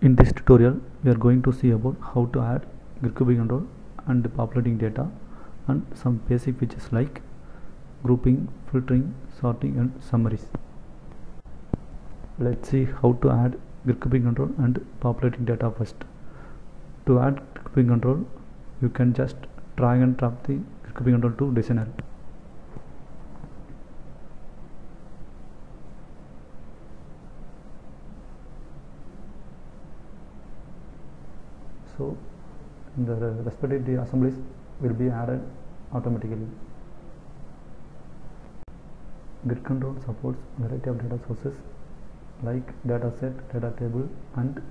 In this tutorial, we are going to see about how to add grouping control and populating data and some basic features like grouping, filtering, sorting and summaries. Let's see how to add grouping control and populating data first. To add grouping control, you can just drag and drop the grouping control to designer. So the respective assemblies will be added automatically. Grid control supports variety of data sources like data set data table and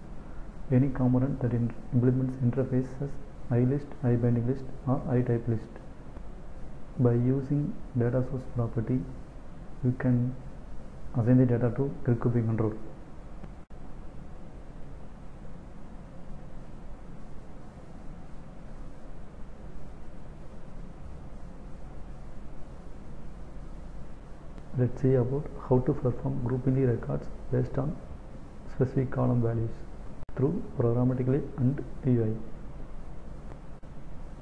any component that implements interfaces IList ibinding list or ITypedList. By using data source property you can assign the data to grid grouping control let's see about how to perform grouping records based on specific column values through programmatically and UI.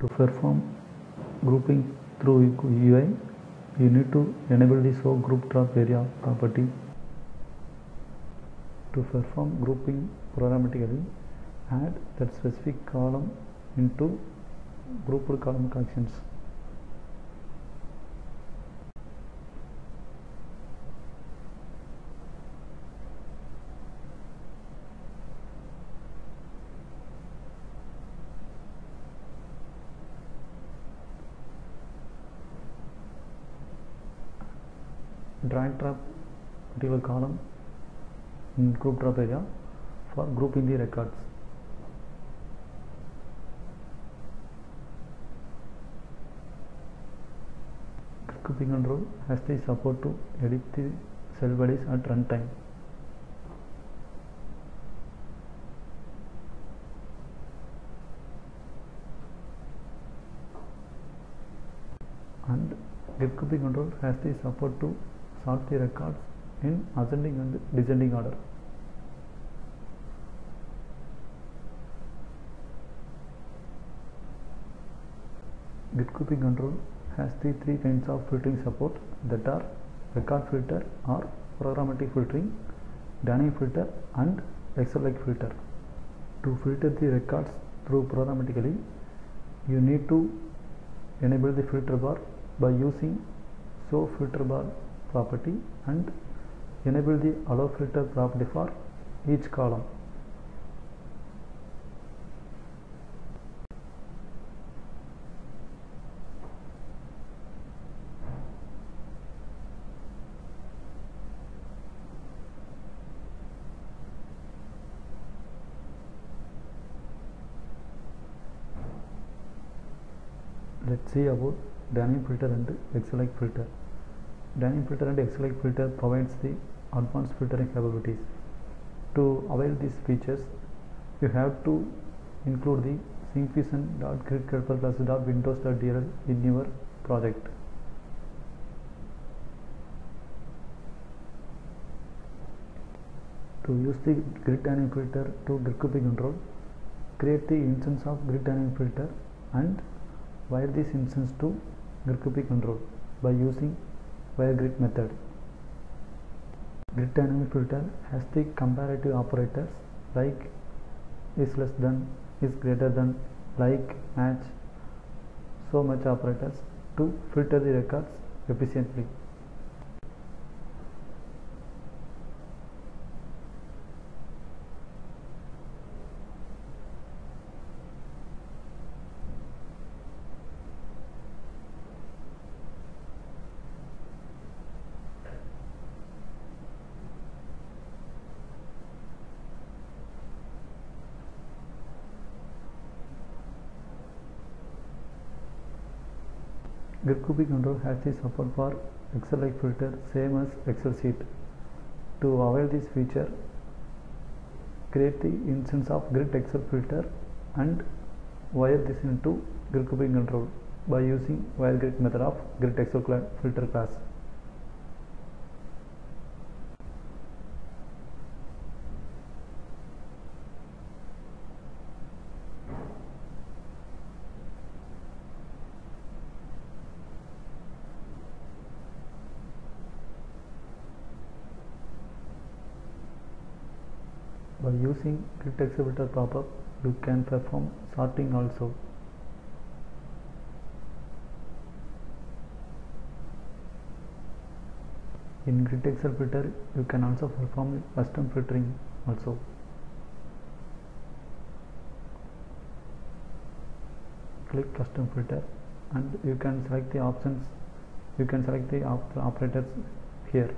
To perform grouping through UI, you need to enable the show group drop area property. To perform grouping programmatically, add that specific column into grouped column collections. Drag drop particular column in group drop area for grouping the records. Grouping control has the support to edit the cell values at runtime. and grid grouping control has the support to sort the records in ascending and descending order. Grouping control has the three kinds of filtering support that are record filter or programmatic filtering, dynamic filter and Excel-like filter. To filter the records through programmatically, you need to enable the filter bar by using show filter bar property and enable the allow filter property for each column. Let's see about dynamic filter and Excel-like filter. Dynamic filter and Excel-like filter provides the advanced filtering capabilities. To avail these features, you have to include the syncfusion.gridhelper.windows.dll in your project. To use the grid dynamic filter to grid grouping control, create the instance of grid dynamic filter and wire this instance to grid grouping control by using wire grid method. Grid dynamic filter has the comparative operators like is less than, is greater than, like, match, so much operators to filter the records efficiently. Grid grouping control has the support for Excel-like filter same as Excel sheet. To avail this feature, create the instance of grid Excel filter and wire this into grid grouping control by using wire grid method of grid Excel filter class. By using grid Excel filter pop-up you can perform sorting also. In grid Excel filter you can also perform custom filtering also. Click custom filter and you can select the options you can select the op operators here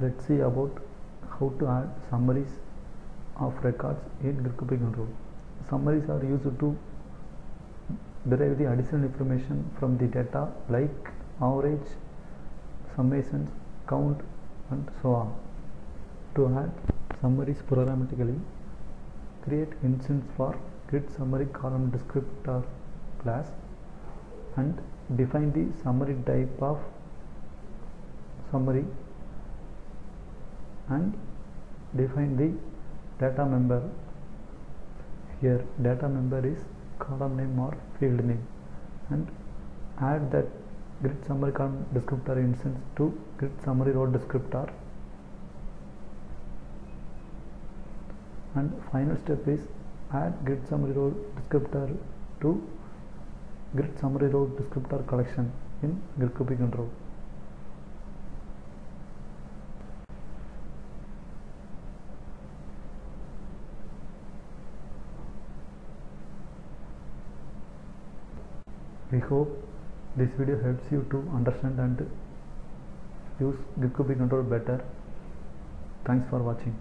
let's see about how to add summaries of records in group control summaries are used to derive the additional information from the data like average summations count and so on. To add summaries programmatically create instance for grid summary column descriptor class and define the summary type of summary and define the data member. Here data member is column name or field name. And add that grid summary column descriptor instance to grid summary row descriptor. And final step is add grid summary row descriptor to grid summary row descriptor collection in grid copy control we hope this video helps you to understand and use copy control better. Thanks for watching